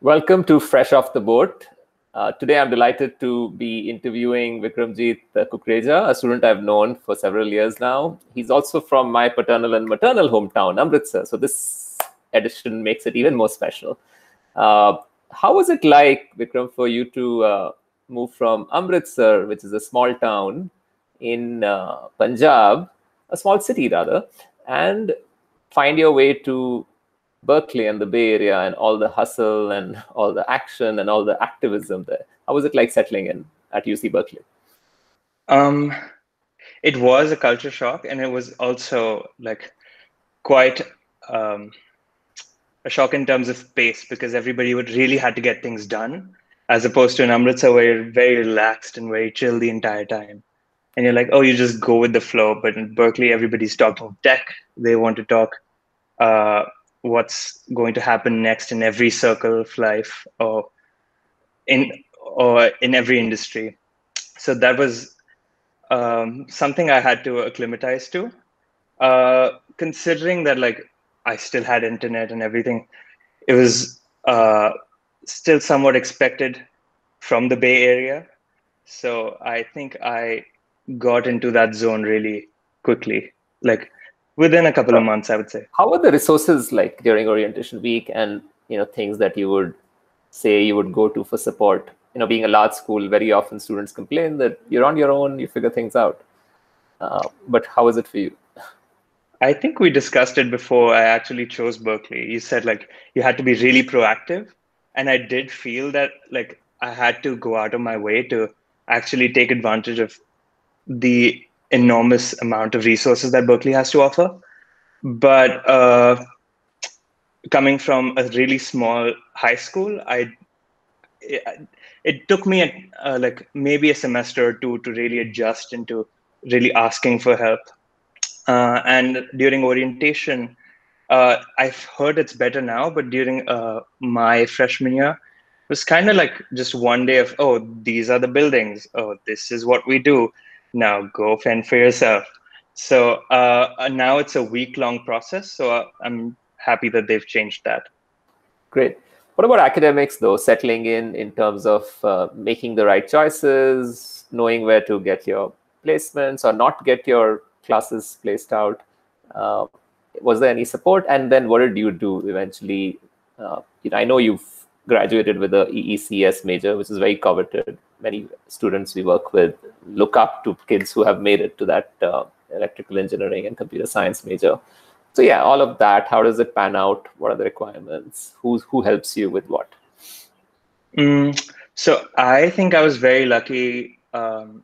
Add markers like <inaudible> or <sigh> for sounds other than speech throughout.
Welcome to Fresh Off the Boat. Uh, today, I'm delighted to be interviewing Vikramjit Kukreja, a student I've known for several years now. He's also from my paternal and maternal hometown, Amritsar. So this edition makes it even more special. Uh, how was it like, Vikram, for you to uh, move from Amritsar, which is a small town in uh, Punjab, a small city rather, and find your way to Berkeley and the Bay Area and all the hustle and all the action and all the activism there? How was it like settling in at UC Berkeley? Um, it was a culture shock, and it was also like quite um, a shock in terms of pace because everybody would really had to get things done, as opposed to in Amritsar where you're very relaxed and very chill the entire time. And you're like, oh, you just go with the flow. But in Berkeley, everybody's talking tech. They want to talk uh, what's going to happen next in every circle of life or in or in every industry. So that was um, something I had to acclimatize to. Uh, considering that like I still had internet and everything, it was uh, still somewhat expected from the Bay Area. So I think I got into that zone really quickly. Like within a couple of months i would say. how are the resources like during orientation week and you know things that you would say you would go to for support? You know being a large school very often students complain that you're on your own you figure things out. Uh, but how is it for you? I think we discussed it before. I actually chose berkeley. You said like you had to be really proactive. And i did feel that like i had to go out of my way to actually take advantage of the enormous amount of resources that Berkeley has to offer. But uh, coming from a really small high school, I it, it took me a, uh, like maybe a semester or two to really adjust into really asking for help. Uh, and during orientation, uh, I've heard it's better now, but during uh, my freshman year, it was kind of like just one day of, oh, these are the buildings. Oh, this is what we do now go fend for yourself. So uh, now it's a week long process. So uh, I'm happy that they've changed that. Great. What about academics, though, settling in in terms of uh, making the right choices, knowing where to get your placements or not get your classes placed out? Uh, was there any support? And then what did you do eventually? Uh, you know, I know you've graduated with a EECS major, which is very coveted. Many students we work with look up to kids who have made it to that uh, electrical engineering and computer science major. So yeah, all of that. How does it pan out? What are the requirements? Who who helps you with what? Mm, so I think I was very lucky um,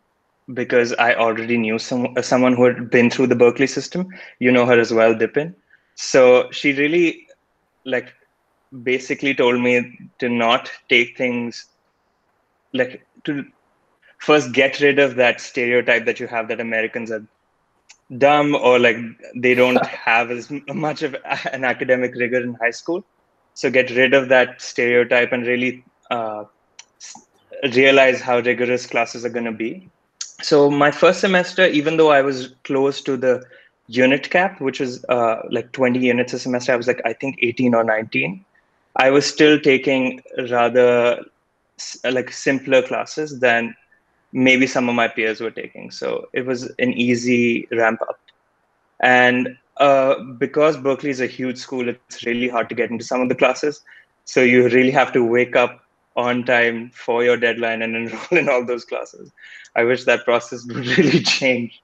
because I already knew some someone who had been through the Berkeley system. You know her as well, Dipin. So she really like basically told me to not take things like to first get rid of that stereotype that you have that Americans are dumb or like they don't <laughs> have as much of an academic rigor in high school. So get rid of that stereotype and really uh, realize how rigorous classes are going to be. So my first semester, even though I was close to the unit cap, which was uh, like 20 units a semester, I was like I think 18 or 19. I was still taking rather like simpler classes than maybe some of my peers were taking. So it was an easy ramp up. And uh, because Berkeley is a huge school, it's really hard to get into some of the classes. So you really have to wake up on time for your deadline and <laughs> enroll in all those classes. I wish that process would <laughs> really change.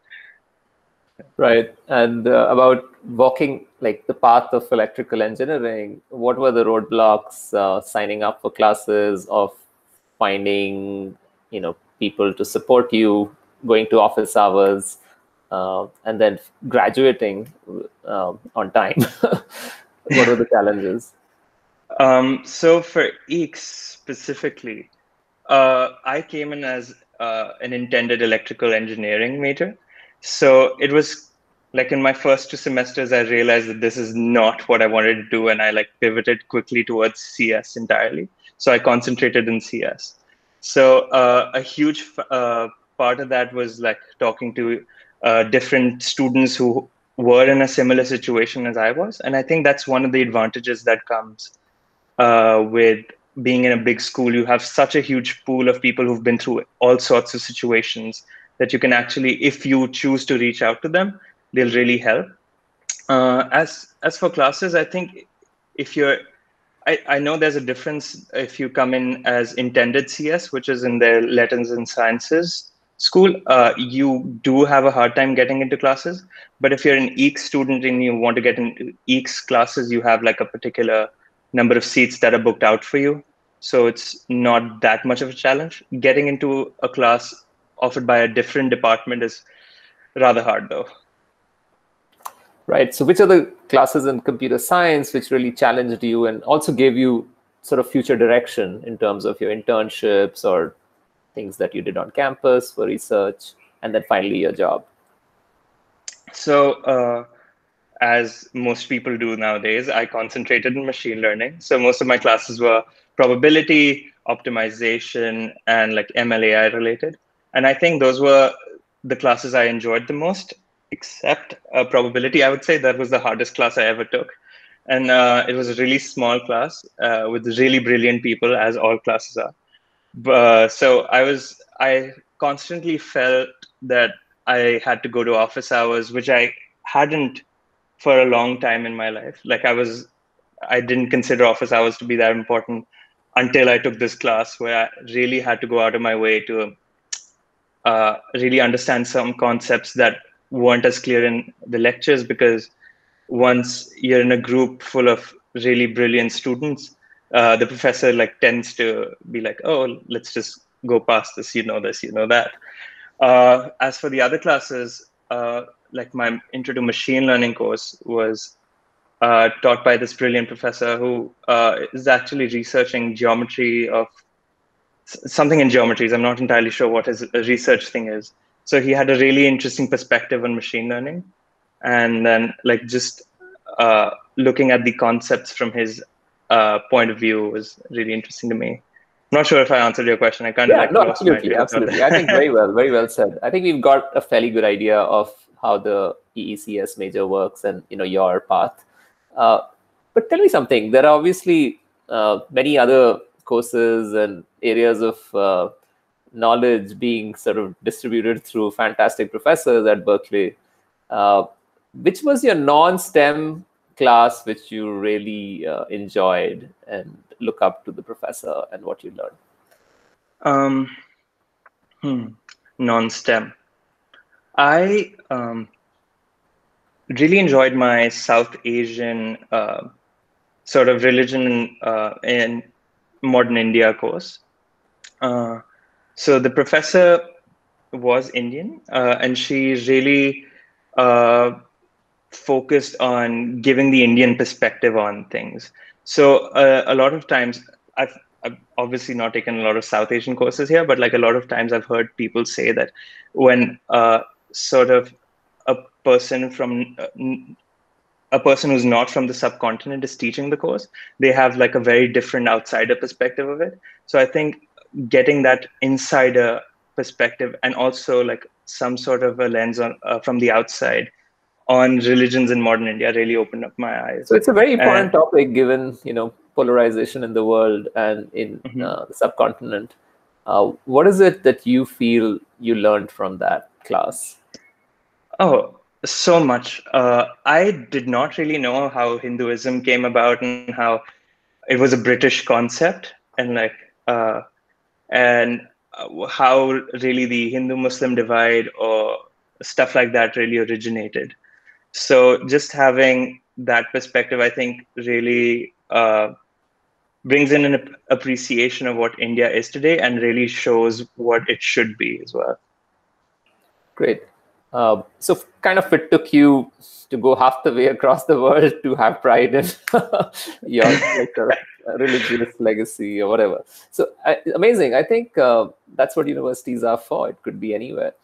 Right. And uh, about walking like the path of electrical engineering, what were the roadblocks uh, signing up for classes of finding, you know, people to support you, going to office hours, uh, and then graduating uh, on time? <laughs> what are the challenges? Um, so for EECS specifically, uh, I came in as uh, an intended electrical engineering major. So it was like in my first two semesters, I realized that this is not what I wanted to do. And I like pivoted quickly towards CS entirely. So I concentrated in CS. So uh, a huge uh, part of that was like talking to uh, different students who were in a similar situation as I was. And I think that's one of the advantages that comes uh, with being in a big school, you have such a huge pool of people who've been through all sorts of situations that you can actually, if you choose to reach out to them, they'll really help. Uh, as as for classes, I think if you're, I, I know there's a difference if you come in as intended CS, which is in the letters and sciences school, uh, you do have a hard time getting into classes. But if you're an EECS student and you want to get into EECS classes, you have like a particular number of seats that are booked out for you. So it's not that much of a challenge. Getting into a class offered by a different department is rather hard though. Right. So which are the classes in computer science which really challenged you and also gave you sort of future direction in terms of your internships or things that you did on campus for research and then finally your job? So uh, as most people do nowadays, I concentrated in machine learning. So most of my classes were probability, optimization, and like MLAI related. And I think those were the classes I enjoyed the most, except uh, probability. I would say that was the hardest class I ever took. And uh, it was a really small class uh, with really brilliant people, as all classes are. Uh, so I was, I constantly felt that I had to go to office hours, which I hadn't for a long time in my life. Like I was, I didn't consider office hours to be that important until I took this class where I really had to go out of my way to uh, really understand some concepts that weren't as clear in the lectures because once you're in a group full of really brilliant students, uh, the professor like tends to be like, oh, let's just go past this, you know this, you know that. Uh, as for the other classes, uh, like my intro to machine learning course was uh, taught by this brilliant professor who uh, is actually researching geometry of something in geometries. I'm not entirely sure what his research thing is. So he had a really interesting perspective on machine learning, and then like just uh, looking at the concepts from his uh, point of view was really interesting to me. I'm not sure if I answered your question. I kind yeah, of like no, absolutely, absolutely. I think very <laughs> well, very well said. I think we've got a fairly good idea of how the EECS major works and you know your path. Uh, but tell me something. There are obviously uh, many other courses and areas of uh, knowledge being sort of distributed through fantastic professors at Berkeley. Uh, which was your non-STEM class which you really uh, enjoyed and look up to the professor and what you learned? Um, hmm, non-STEM. I um, really enjoyed my South Asian uh, sort of religion uh, in modern India course. Uh, so the professor was Indian, uh, and she really uh, focused on giving the Indian perspective on things. So uh, a lot of times, I've, I've obviously not taken a lot of South Asian courses here, but like a lot of times, I've heard people say that when sort of a person from uh, a person who's not from the subcontinent is teaching the course they have like a very different outsider perspective of it so i think getting that insider perspective and also like some sort of a lens on uh, from the outside on religions in modern india really opened up my eyes so it's a very important and, topic given you know polarization in the world and in mm-hmm. uh, the subcontinent uh, what is it that you feel you learned from that class Oh, so much. Uh, I did not really know how Hinduism came about and how it was a British concept, and like, uh, and uh, how really the Hindu-Muslim divide or stuff like that really originated. So just having that perspective, I think, really uh, brings in an appreciation of what India is today and really shows what it should be as well. Great. Uh, so kind of it took you to go half the way across the world to have pride in <laughs> your like, uh, religious legacy or whatever. So uh, amazing. I think uh, that's what universities are for. It could be anywhere,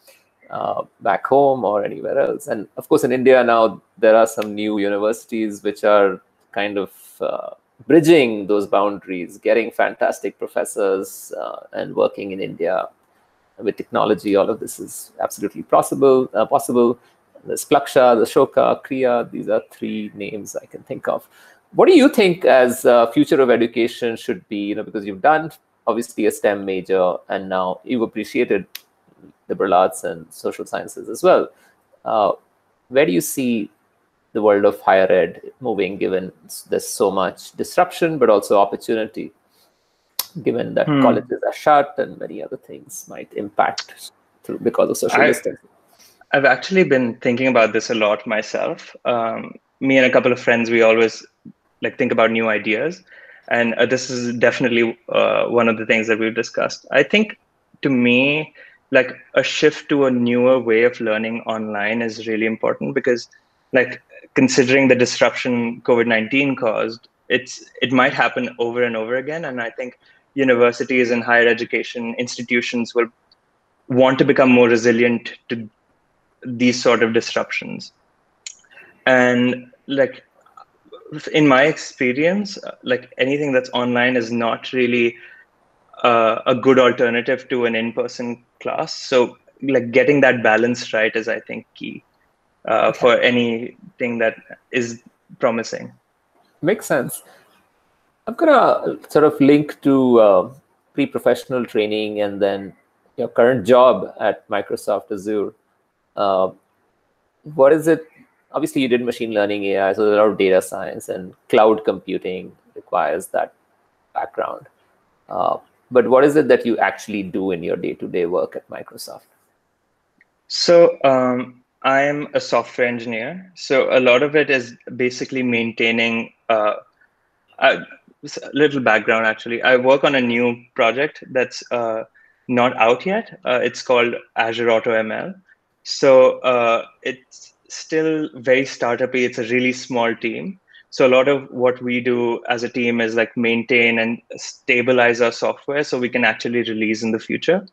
uh, back home or anywhere else. And of course, in India now there are some new universities which are kind of uh, bridging those boundaries, getting fantastic professors and working in India with technology, all of this is absolutely possible. Uh, possible. There's Plaksha, the Ashoka, Kriya. These are three names I can think of. what do you think as uh, future of education should be? You know, because you've done obviously a STEM major, and now you've appreciated liberal arts and social sciences as well. Uh, where do you see the world of higher ed moving, given there's so much disruption, but also opportunity, given that hmm. colleges are shut and many other things might impact through because of social distancing? I've actually been thinking about this a lot myself. Um, me and a couple of friends, we always like think about new ideas, and uh, this is definitely uh, one of the things that we've discussed. I think, to me, like a shift to a newer way of learning online is really important because, like, considering the disruption COVID nineteen caused, it's it might happen over and over again, and I think universities and higher education institutions will want to become more resilient to these sort of disruptions. And like in my experience like anything that's online is not really uh, a good alternative to an in-person class. So like getting that balance right is i think key uh, okay. for anything that is promising. Makes sense i'm gonna sort of link to uh, pre-professional training and then your current job at microsoft azure uh, what is it? Obviously, you did machine learning AI, so there's a lot of data science and cloud computing requires that background. Uh, but what is it that you actually do in your day-to-day work at Microsoft? So um, I am a software engineer. So a lot of it is basically maintaining. Uh, a little background actually. I work on a new project that's uh, not out yet. Uh, it's called Azure Auto ML. So uh, it's still very startupy. It's a really small team. So a lot of what we do as a team is like maintain and stabilize our software so we can actually release in the future.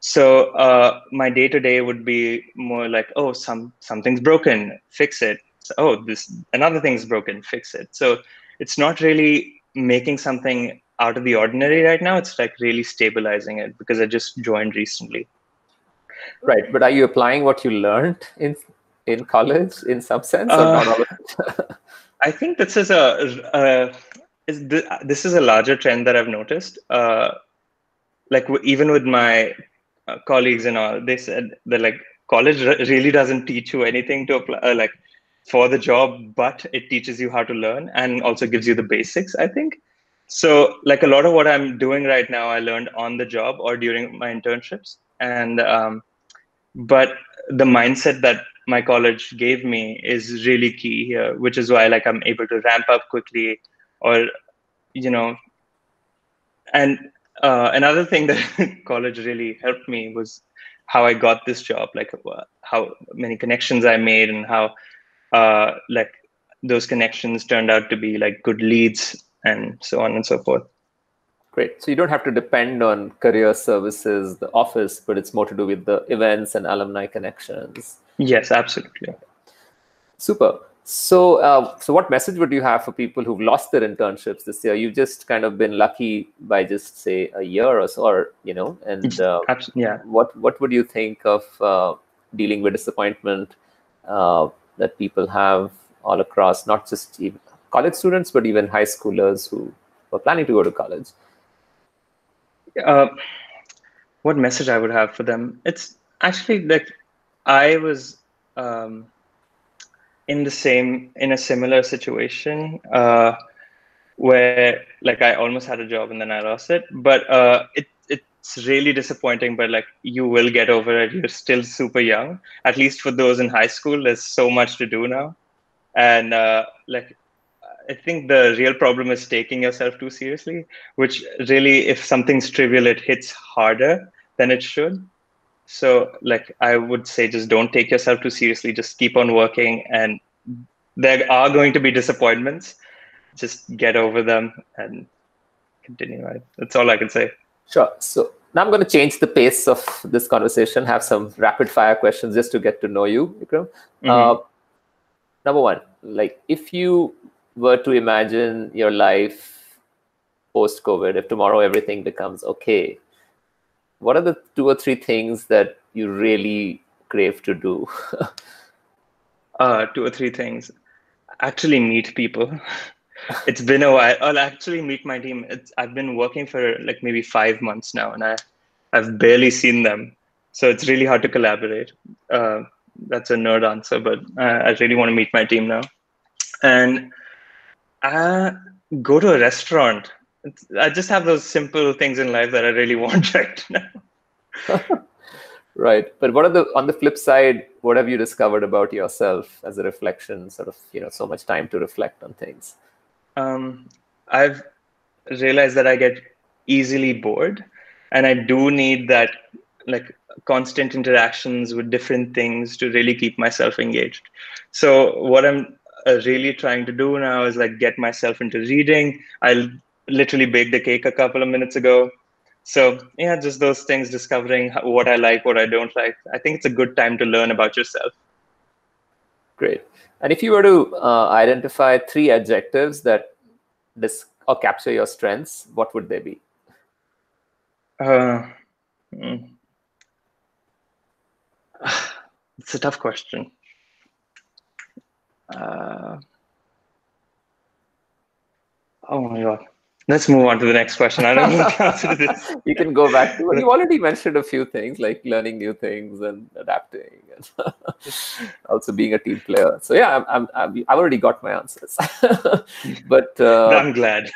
So uh, my day to day would be more like, oh, some something's broken, fix it. Oh, this another thing's broken, fix it. So it's not really making something out of the ordinary right now. It's like really stabilizing it because I just joined recently. Right, but are you applying what you learned in in college in some sense, or uh, not all of it? <laughs> I think this is a, a is this is a larger trend that I've noticed. Uh, like even with my uh, colleagues and all, they said that like college really doesn't teach you anything to apply, uh, like for the job, but it teaches you how to learn and also gives you the basics. I think so. Like a lot of what I'm doing right now, I learned on the job or during my internships, and um, but the mindset that my college gave me is really key here which is why like i'm able to ramp up quickly or you know and uh, another thing that <laughs> college really helped me was how i got this job like uh, how many connections i made and how uh, like those connections turned out to be like good leads and so on and so forth Great. So you don't have to depend on career services, the office, but it's more to do with the events and alumni connections. Yes, absolutely. Super. So, uh, so what message would you have for people who've lost their internships this year? You've just kind of been lucky by just say a year or so, or you know, and uh, yeah. What what would you think of uh, dealing with disappointment uh, that people have all across, not just college students, but even high schoolers who were planning to go to college? uh, what message I would have for them? It's actually like I was um, in the same in a similar situation uh, where like I almost had a job and then I lost it, but uh, it it's really disappointing. But like you will get over it. You're still super young. At least for those in high school, there's so much to do now, and uh, like I think the real problem is taking yourself too seriously, which really, if something's trivial, it hits harder than it should. So, like, I would say just don't take yourself too seriously. Just keep on working, and there are going to be disappointments. Just get over them and continue. That's all I can say. Sure. So, now I'm going to change the pace of this conversation, have some rapid fire questions just to get to know you, Vikram. Mm-hmm. Uh, number one, like if you were to imagine your life post COVID, if tomorrow everything becomes okay, what are the two or three things that you really crave to do? <laughs> uh, two or three things. Actually, meet people. <laughs> it's been a while. I'll actually meet my team. It's, I've been working for like maybe five months now, and I, I've barely seen them. So it's really hard to collaborate. Uh, that's a nerd answer, but I, I really want to meet my team now. And I go to a restaurant. I just have those simple things in life that I really <laughs> want right now. right. But what are the on the flip side? What have you discovered about yourself as a reflection? Sort of, you know, so much time to reflect on things. Um, I've realized that I get easily bored, and I do need that like constant interactions with different things to really keep myself engaged. So what I'm uh, really trying to do now is like get myself into reading. I literally baked a cake a couple of minutes ago. So yeah, just those things, discovering what I like, what I don't like. I think it's a good time to learn about yourself. Great. And if you were to uh, identify three adjectives that dis- or capture your strengths, what would they be? Uh, mm. <sighs> It's a tough question. Uh, oh my god. Let's move on to the next question. I don't know this. <laughs> You can go back to. it. You already mentioned a few things like learning new things and adapting, and <laughs> also being a team player. So yeah, I'm, I'm, I've already got my answers. <laughs> but uh, I'm glad.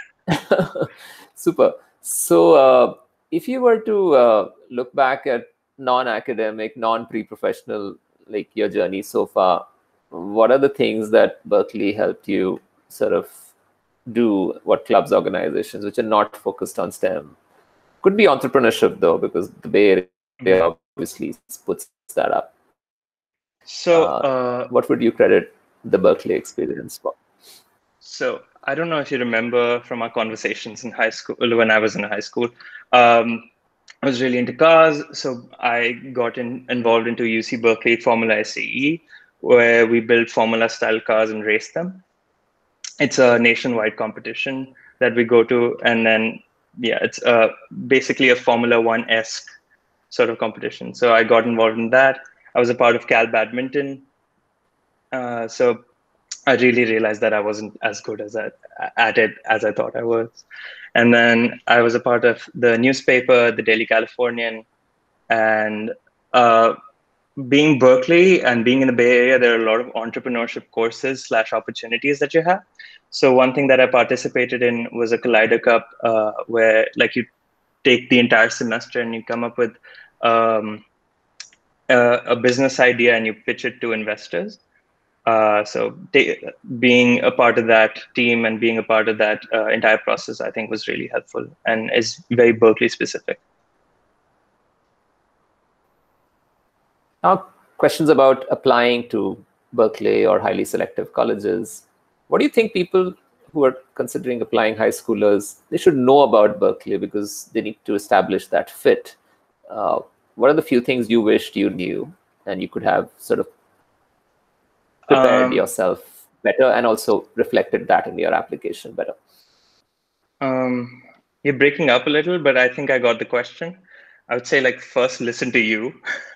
super. So uh, if you were to uh, look back at non-academic, non-pre-professional, like your journey so far, what are the things that Berkeley helped you sort of do? What clubs, organizations, which are not focused on STEM, could be entrepreneurship though, because the Bay Area obviously puts that up. So, uh, uh, what would you credit the Berkeley experience for? So, I don't know if you remember from our conversations in high school when I was in high school. Um, I was really into cars, so I got in, involved into UC Berkeley Formula SAE, where we build Formula style cars and race them. It's a nationwide competition that we go to, and then yeah, it's uh, basically a Formula One esque sort of competition. So I got involved in that. I was a part of Cal Badminton, uh, so I really realized that I wasn't as good as I, at it as I thought I was. And then I was a part of the newspaper, the Daily Californian, and uh, being Berkeley and being in the Bay Area, there are a lot of entrepreneurship courses slash opportunities that you have. So one thing that I participated in was a Collider Cup, uh, where like you take the entire semester and you come up with um, a, a business idea and you pitch it to investors uh, so being a part of that team and being a part of that uh, entire process, I think was really helpful and is very Berkeley specific. Now, questions about applying to Berkeley or highly selective colleges. What do you think people who are considering applying high schoolers, they should know about Berkeley because they need to establish that fit. Uh, what are the few things you wished you knew and you could have sort of prepared um, yourself better and also reflected that in your application better? Um, you're breaking up a little, but I think I got the question. I would say, like, first listen to you <laughs>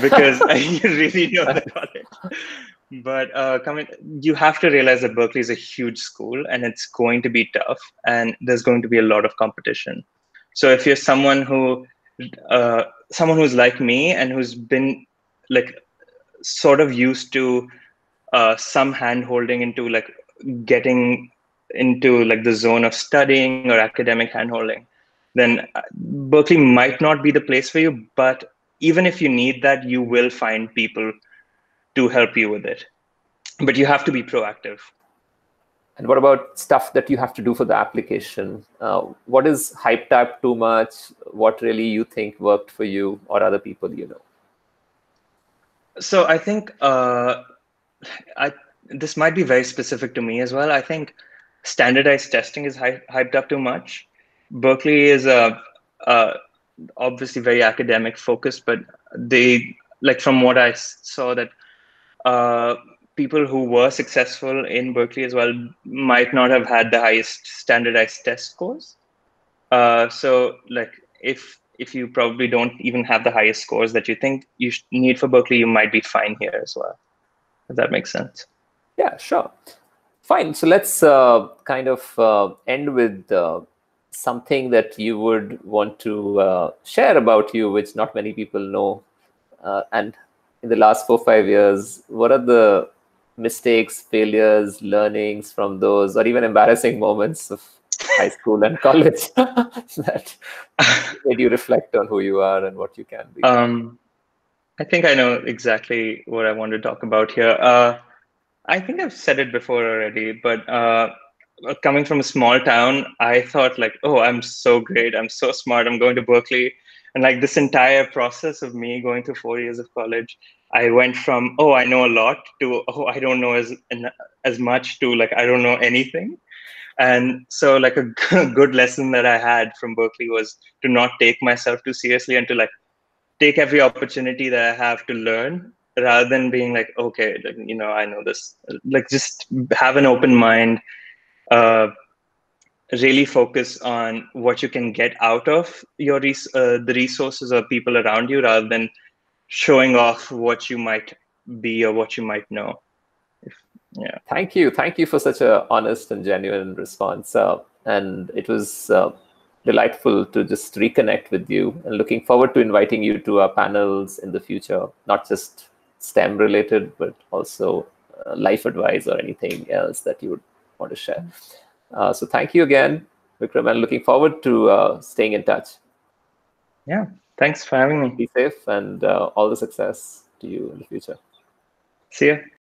because <laughs> I really know about it. But uh, coming, you have to realize that Berkeley is a huge school and it's going to be tough, and there's going to be a lot of competition. So if you're someone who, uh, someone who's like me and who's been like sort of used to uh, some hand holding into like getting into like the zone of studying or academic hand holding then uh, berkeley might not be the place for you but even if you need that you will find people to help you with it. But you have to be proactive. And what about stuff that you have to do for the application? Uh, what is hyped up too much? What really you think worked for you or other people you know? So i think uh, I this might be very specific to me as well. I think standardized testing is hy- hyped up too much. Berkeley is a, a obviously very academic focused, but they like from what I saw that uh, people who were successful in Berkeley as well might not have had the highest standardized test scores. Uh, so like if if you probably don't even have the highest scores that you think you need for Berkeley, you might be fine here as well if that makes sense. Yeah, sure. Fine. So let's uh, kind of uh, end with uh, something that you would want to uh, share about you, which not many people know. Uh, and in the last four five years, what are the mistakes, failures, learnings from those, or even embarrassing moments of high school and college <laughs> that made you reflect on who you are and what you can be? Um, I think I know exactly what I want to talk about here. Uh, I think I've said it before already, but uh, coming from a small town, I thought like, oh, I'm so great, I'm so smart, I'm going to Berkeley, and like this entire process of me going to four years of college, I went from oh, I know a lot to oh, I don't know as as much to like I don't know anything. And so, like a <laughs> good lesson that I had from Berkeley was to not take myself too seriously and to like take every opportunity that I have to learn rather than being like okay you know i know this like just have an open mind uh, really focus on what you can get out of your res- uh, the resources or people around you rather than showing off what you might be or what you might know. If, yeah. Thank you. Thank you for such a honest and genuine response uh, and it was uh, delightful to just reconnect with you and looking forward to inviting you to our panels in the future not just STEM related, but also uh, life advice or anything else that you would want to share. Uh, so thank you again, Vikram, and looking forward to uh, staying in touch. Yeah, thanks for having me. Be safe and uh, all the success to you in the future. See you.